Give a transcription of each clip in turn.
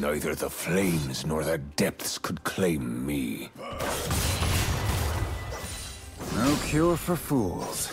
Neither the flames nor the depths could claim me. No cure for fools.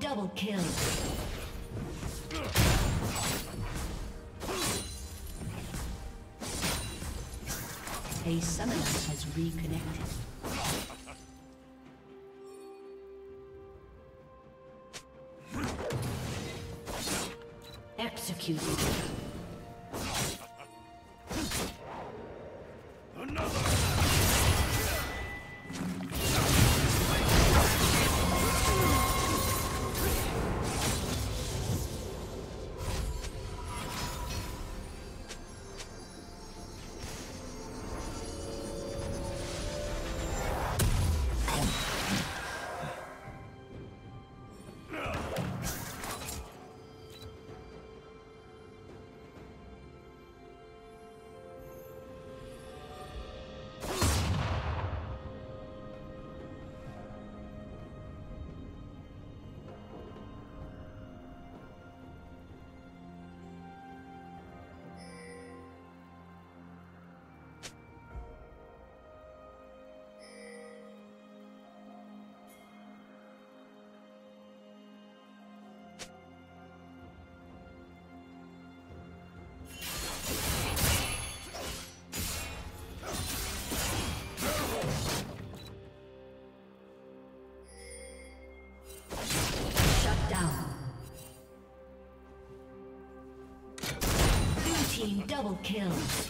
Double kill. A summoner has reconnected. Executed. team double kill.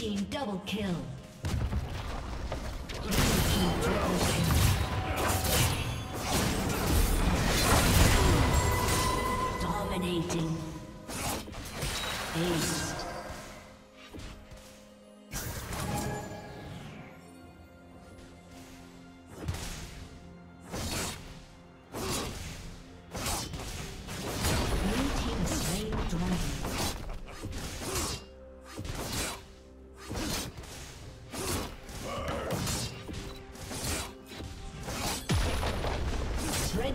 Team double kill. Triple kill. Dominating.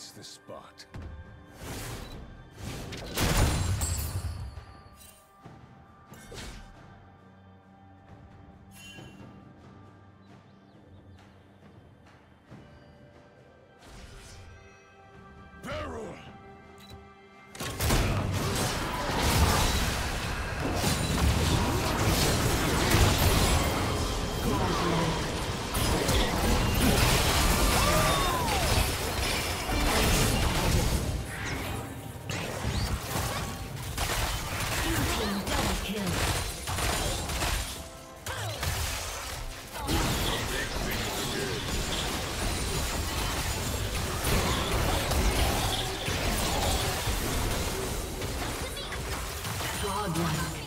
Hits the spot. Godlike.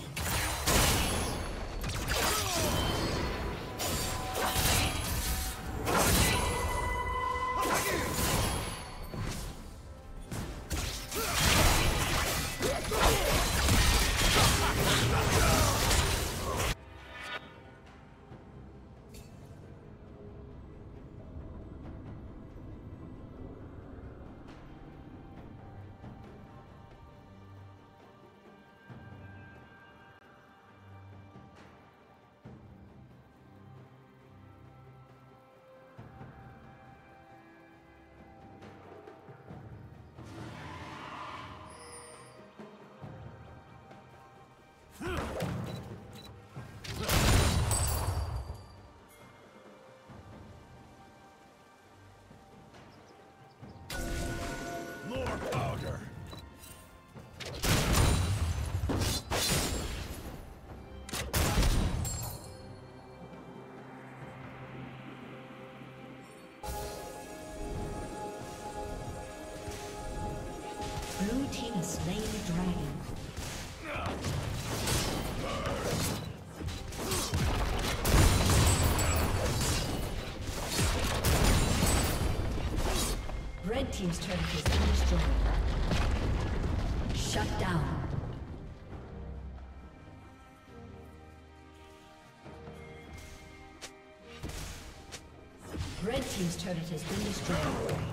Slain the dragon. Red Team's turret has been destroyed. Shut down. Red Team's turret has been destroyed.